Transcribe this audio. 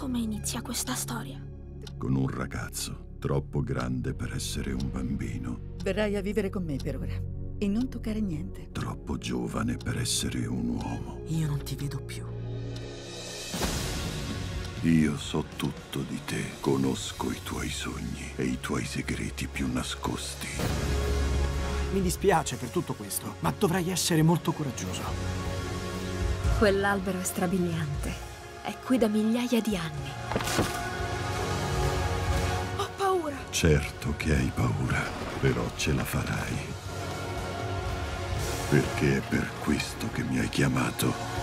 Come inizia questa storia? Con un ragazzo troppo grande per essere un bambino, Verrai a vivere con me per ora. E non toccare niente. troppo giovane per essere un uomo. Io non ti vedo più. Io so tutto di te, conosco i tuoi sogni e i tuoi segreti più nascosti. Mi dispiace per tutto questo, ma dovrai essere molto coraggioso. Quell'albero è strabiliante. È qui da migliaia di anni. Ho paura. Certo che hai paura, però ce la farai. Perché è per questo che mi hai chiamato.